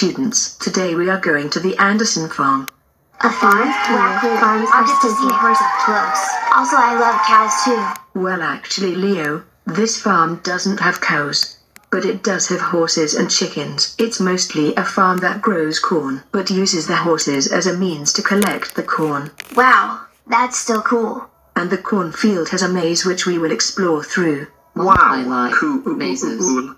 students. Today we are going to the Anderson farm. A farm? Yeah, cool. Farms I'll are get to see stinky. hers up close. Also, I love cows too. Well, actually, Leo, this farm doesn't have cows. But it does have horses and chickens. It's mostly a farm that grows corn, but uses the horses as a means to collect the corn. Wow, that's still cool. And the cornfield has a maze which we will explore through. I Wow, like cool. mazes.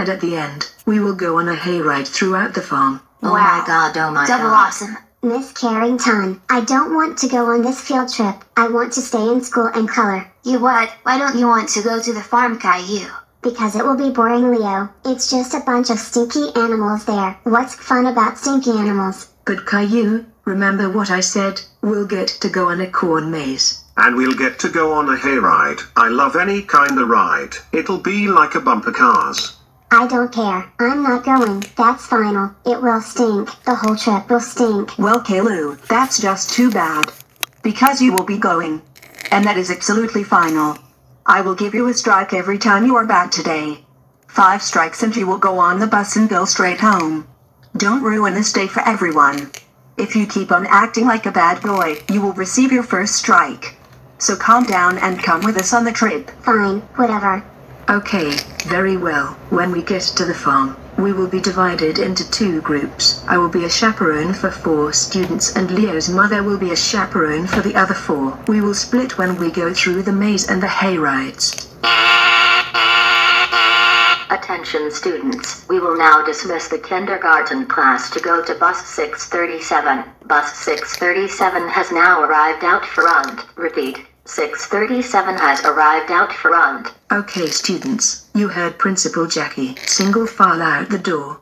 And at the end, we will go on a hayride throughout the farm. Oh Wow. my god, oh my Double god. Double awesome. Miss Carrington, I don't want to go on this field trip. I want to stay in school and color. You what? Why don't you want to go to the farm, Caillou? Because it will be boring, Leo. It's just a bunch of stinky animals there. What's fun about stinky animals? But Caillou, remember what I said? We'll get to go on a corn maze. And we'll get to go on a hayride. I love any kind of ride. It'll be like a bumper cars. I don't care. I'm not going. That's final. It will stink. The whole trip will stink. Well, Caillou, that's just too bad. Because you will be going. And that is absolutely final. I will give you a strike every time you are back today. Five strikes and you will go on the bus and go straight home. Don't ruin this day for everyone. If you keep on acting like a bad boy, you will receive your first strike. So calm down and come with us on the trip. Fine. Whatever. Okay, very well. When we get to the farm, we will be divided into two groups. I will be a chaperone for four students, and Leo's mother will be a chaperone for the other four. We will split when we go through the maze and the hayrides. Attention students, we will now dismiss the kindergarten class to go to bus 637. Bus 637 has now arrived out front. Repeat, 637 has arrived out front. Okay, students, you heard Principal Jackie. Single file out the door.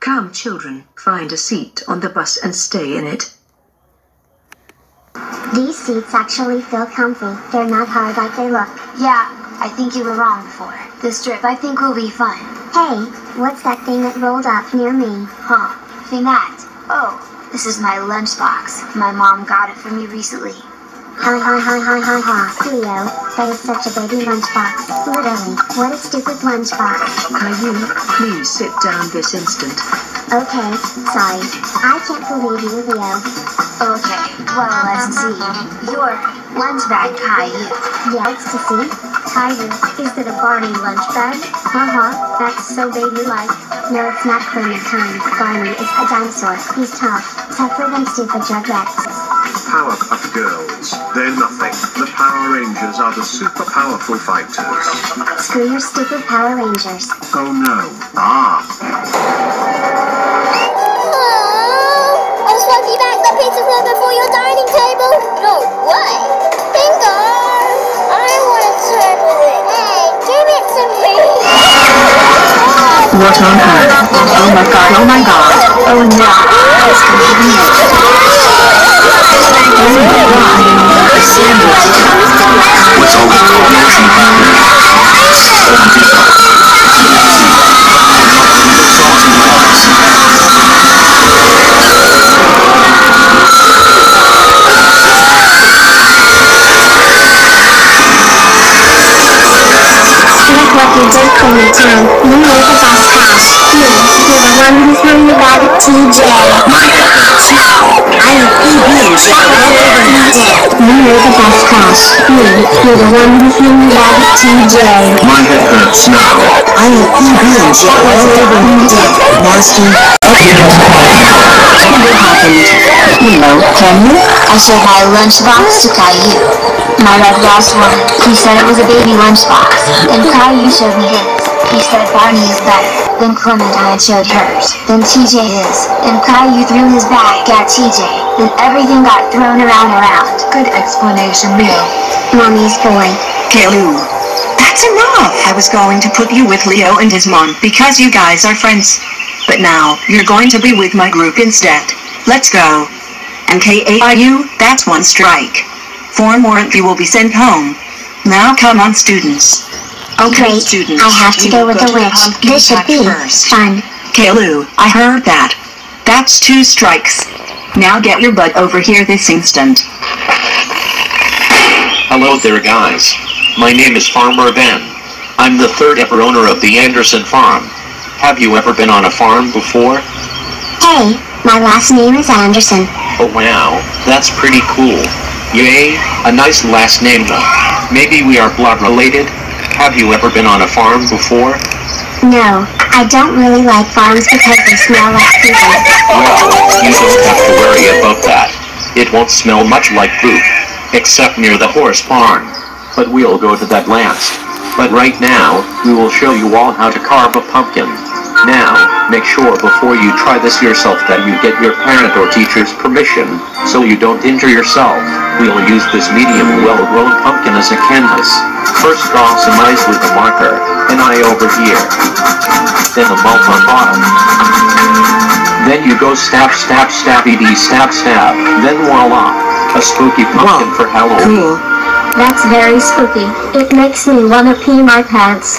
Come, children, find a seat on the bus and stay in it. These seats actually feel comfy. They're not hard like they look. Yeah, I think you were wrong before. This trip I think will be fun. Hey, what's that thing that rolled up near me? Huh? Thing that? Oh, this is my lunchbox. My mom got it for me recently. Ha ha ha ha ha ha. Leo, that is such a baby lunchbox. Literally, what a stupid lunchbox. Caillou, please sit down this instant. Okay, sorry. I can't believe you, Leo. Okay, well, let's see. Your lunch bag, Caillou. Yeah, it's to see. Caillou, is it a Barney lunch bag? Haha, uh-huh, that's so baby-like. No, it's not Kermit kind. Barney is a dinosaur. He's tough. Tougher than stupid Jugheads. Powerpuff Girls. They're nothing. The Power Rangers are the super powerful fighters. Screw your stupid Power Rangers. Oh no. Ah. I swipe you back the pizza floor before your dining table? No way! Bingo! I want to turn with it. Hey, give it to me! What on earth? Oh my god, oh my god. Oh no. It's convenient. You made the crash. You, you're the one who threw me back TJ. My head hurts now. I am EB and shit all over nothing. Nasty. What happened? Hello, can you? I showed my lunchbox to Caillou. My red lost one. He said it was a baby lunchbox. Then Caillou showed me his. He said Barney is better. Then Clementine showed hers. Then TJ his. Then Caillou threw his bag at TJ. Then everything got thrown around around. Good explanation, Leo. Mommy's boy. Caillou. That's enough. I was going to put you with Leo and his mom because you guys are friends. But now, you're going to be with my group instead. Let's go. And CAILLOU, that's one strike. Four more and you will be sent home. Now come on, students. Okay, Great. students. I have to go will with the witch. pumpkin This should be first. fun. Caillou, I heard that. That's two strikes. Now get your butt over here this instant. Hello there guys. My name is Farmer Ben. I'm the third ever owner of the Anderson Farm. Have you ever been on a farm before? Hey, my last name is Anderson. Oh wow, that's pretty cool. Yay, a nice last name though. Maybe we are blood related? Have you ever been on a farm before? No, I don't really like farms because they smell like people. Well, you don't have to worry about that. It won't smell much like poop, except near the horse barn. But we'll go to that last. But right now, we will show you all how to carve a pumpkin. Now, make sure before you try this yourself that you get your parent or teacher's permission, so you don't injure yourself. We'll use this medium well-grown pumpkin as a canvas. First draw some eyes with a marker, an eye over here. Then a mouth on bottom. Then you go stab stab stabby dee stab stab. Then voila! A spooky pumpkin for Halloween. Cool. That's very spooky. It makes me wanna pee my pants.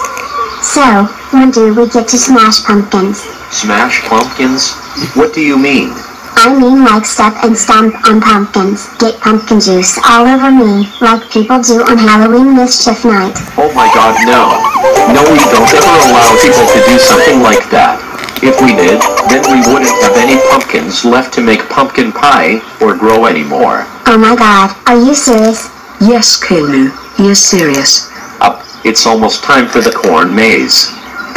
So, when do we get to smash pumpkins? Smash pumpkins? What do you mean? I mean like step and stomp on pumpkins, get pumpkin juice all over me, like people do on Halloween mischief night. Oh my god, no. No, we don't ever allow people to do something like that. If we did, then we wouldn't have any pumpkins left to make pumpkin pie or grow anymore. Oh my god, are you serious? Yes, Caillou, he is serious. Up, it's almost time for the corn maze.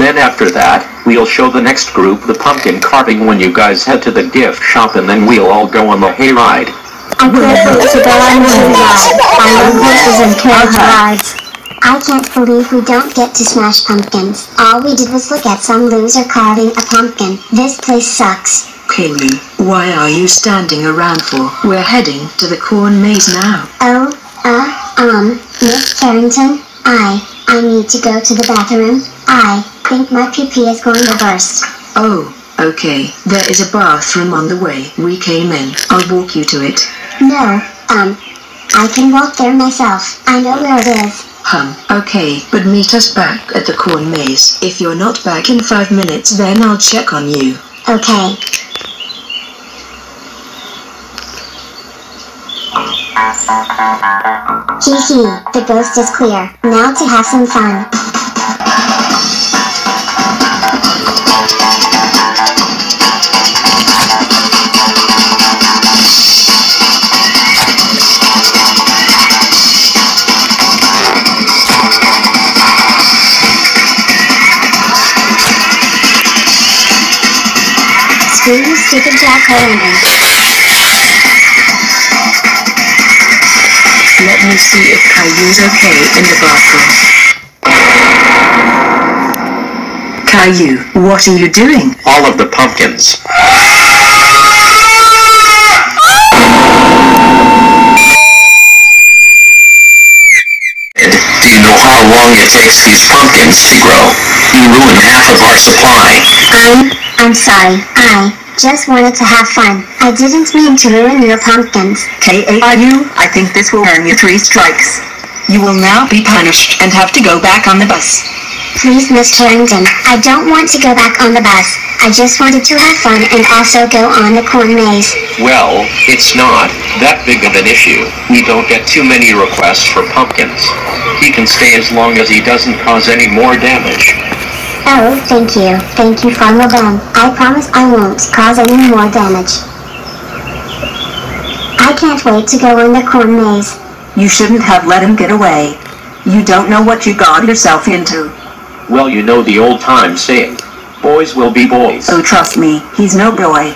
Then after that, we'll show the next group the pumpkin carving when you guys head to the gift shop and then we'll all go on the hayride. I can't to go on the ride. I love horses and carriage rides. I can't believe we don't get to smash pumpkins. All we did was look at some loser carving a pumpkin. This place sucks. Caillou, why are you standing around for? We're heading to the corn maze now. Oh, uh, um, Miss Carrington, I, I need to go to the bathroom. I think my pee-pee is going to burst. Oh, okay. There is a bathroom on the way. We came in. I'll walk you to it. No, um, I can walk there myself. I know where it is. Hum, okay, but meet us back at the corn maze. If you're not back in five minutes, then I'll check on you. Okay. Hee hee, the ghost is clear. Now to have some fun. Screw you, stupid Jack O'Lantern. Let me see if Caillou's okay in the bathroom. Caillou, what are you doing? All of the pumpkins. Do you know how long it takes these pumpkins to grow? You ruined half of our supply. I'm, I'm sorry. I just wanted to have fun. I didn't mean to ruin your pumpkins. K-A-I-U, I think this will earn you three strikes. You will now be punished and have to go back on the bus. Please, Miss Carrington, I don't want to go back on the bus. I just wanted to have fun and also go on the corn maze. Well, it's not that big of an issue. We don't get too many requests for pumpkins. He can stay as long as he doesn't cause any more damage. Oh, thank you. Thank you, Farmer Ben. I promise I won't cause any more damage. I can't wait to go on the corn maze. You shouldn't have let him get away. You don't know what you got yourself into. Well, you know the old time saying, boys will be boys. Oh, trust me, he's no boy.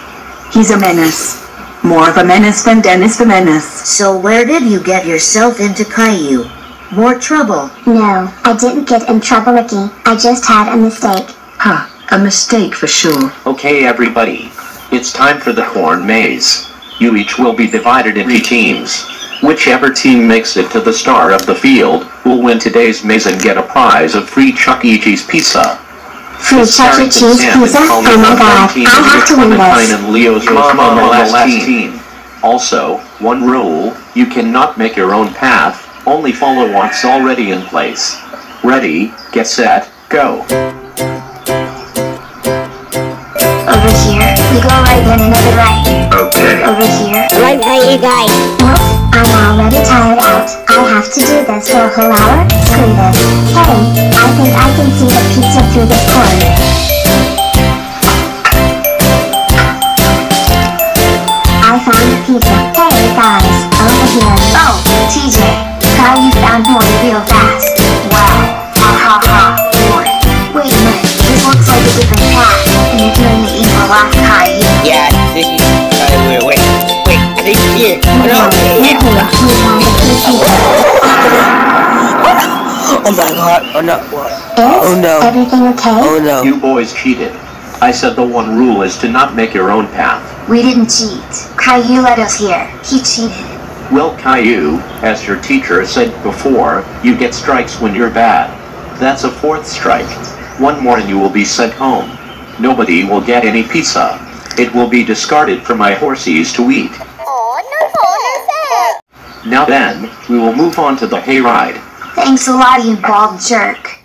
He's a menace. More of a menace than Dennis the Menace. So where did you get yourself into Caillou? More trouble. No, I didn't get in trouble, Ricky. I just had a mistake. Huh, a mistake for sure. Okay, everybody. It's time for the corn maze. You each will be divided into teams. Whichever team makes it to the star of the field will win today's maze and get a prize of free Chuck E. Cheese pizza. Free Miss Chuck E. Cheese pizza? Oh my god, I and have to win this. and Leo's mom on the last team. Also, one rule, you cannot make your own path, only follow what's already in place. Ready, get set, go. Over here, we go right then another right. Okay. Over here. Right, right, you guys. Nope, I'm already tired out. I have to do this for a whole hour? Screw this. Hey, I think I can see the pizza through this corn. Oh no. What? Is Oh no. everything okay? Oh no. You boys cheated. I said the one rule is to not make your own path. We didn't cheat. Caillou let us here. He cheated. Well, Caillou, as your teacher said before, you get strikes when you're bad. That's a fourth strike. One more and you will be sent home. Nobody will get any pizza. It will be discarded for my horsies to eat. Oh, no fault, no fair. Now then, we will move on to the hayride. Thanks a lot, you bald jerk.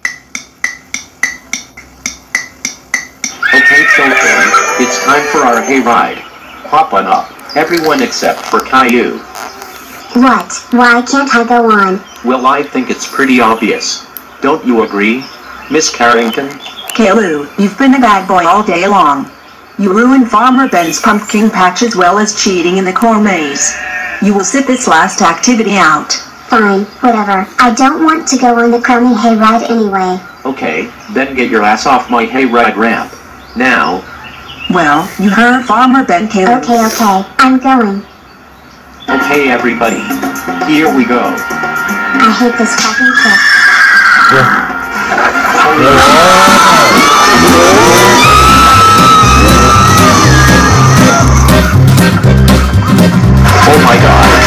Okay, children, it's time for our hayride. Hop on up, everyone except for Caillou. What? Why can't I go on? Well, I think it's pretty obvious. Don't you agree, Miss Carrington? Caillou, you've been a bad boy all day long. You ruined Farmer Ben's pumpkin patch as well as cheating in the corn maze. You will sit this last activity out. Fine, whatever. I don't want to go on the crummy hayride anyway. Okay, then get your ass off my hayride ramp. Now, Well, you heard Farmer Ben Caillou. Okay, okay. I'm going. okay everybody, here we go. I hate this fucking trip. Oh my god.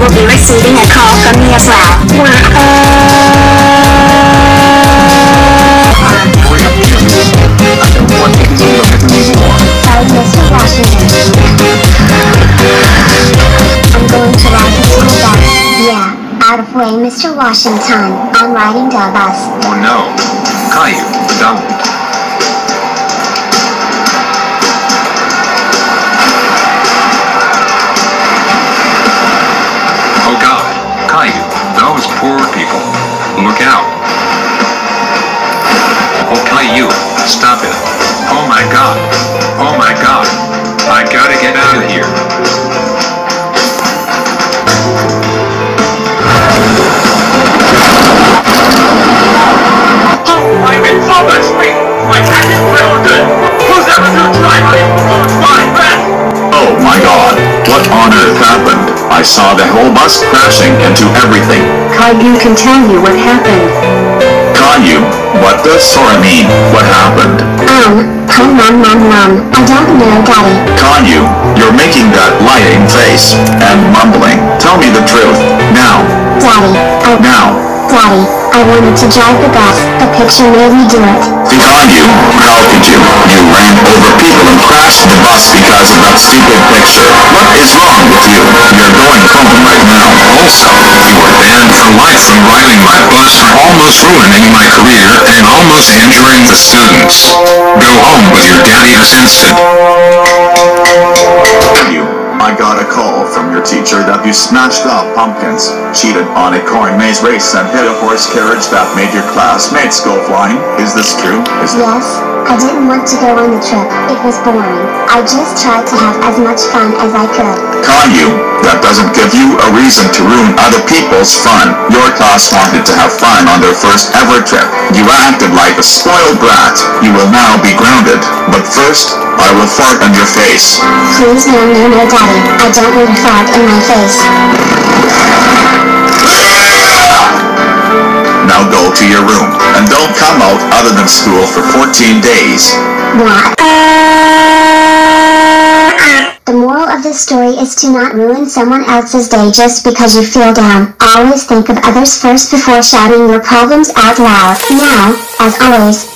Will be receiving a call from me as well. Sorry, Mr. Washington. I'm going to ride the school bus. Yeah, out of way, Mr. Washington. I'm riding the bus. Oh no. Caillou, don't. Caillou, those poor people. Look out. Oh Caillou, stop it. Oh my god. Oh my god. I gotta get out of here. I'm public street. My. Who's ever gonna try my? Oh my god. What on earth happened? I saw the whole bus crashing into everything. Caillou can tell you what happened. Caillou, what does Sora mean? What happened? Um, hum mum mum mum. I don't know, Daddy. Caillou, you're making that lying face and mumbling. Tell me the truth. Now. Daddy, I... Now. Daddy, I wanted to drive the bus. The picture made me do it. Caillou, how could you? You ran over people and crashed the bus because of that stupid picture. What is wrong with you? Also, you were banned for life from riding my bus, for almost ruining my career and almost injuring the students. Go home with your daddy instant. You. I got a call from your teacher that you smashed up pumpkins, cheated on a corn maze race, and hit a horse carriage that made your classmates go flying. Is this true? Is? Yes, I didn't want to go on the trip. It was boring. I just tried to have as much fun as I could. Caillou, that doesn't give you a reason to ruin other people's fun. Your class wanted to have fun on their first ever trip. You acted like a spoiled brat. You will now be grounded. But first, I will fart on your face. Please no no no I don't to fart in my face. Now go to your room, and don't come out other than school for 14 days. What? Uh, the moral of this story is to not ruin someone else's day just because you feel down. Always think of others first before shouting your problems out loud. Now, as always,